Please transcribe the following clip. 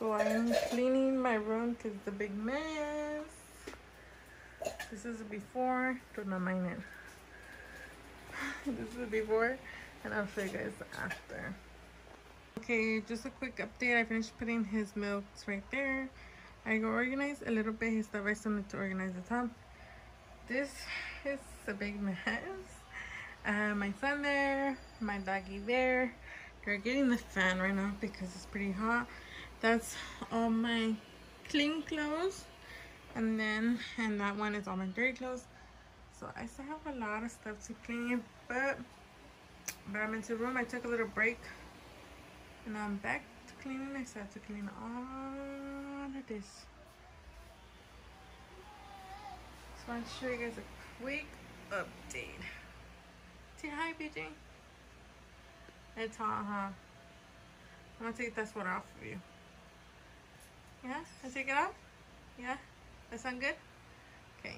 So I'm cleaning my room because it's a big mess. This is before. Do not mind it. this is before, and I'll show you guys after. Okay, just a quick update. I finished putting his milks right there. I go organize a little bit. I still need to organize the top. This is a big mess. Uh, my son there, my doggy there. They're getting the fan right now because it's pretty hot. That's all my clean clothes. And then, and that one is all my dirty clothes. So I still have a lot of stuff to clean, but, but I'm into the room. I took a little break and I'm back to cleaning. I still have to clean all of this. So I'll show you guys a quick update. Say hi, PJ. It's hot, huh? I'm gonna take this one off of you. Yeah? I take it off? Yeah? That sound good? Okay.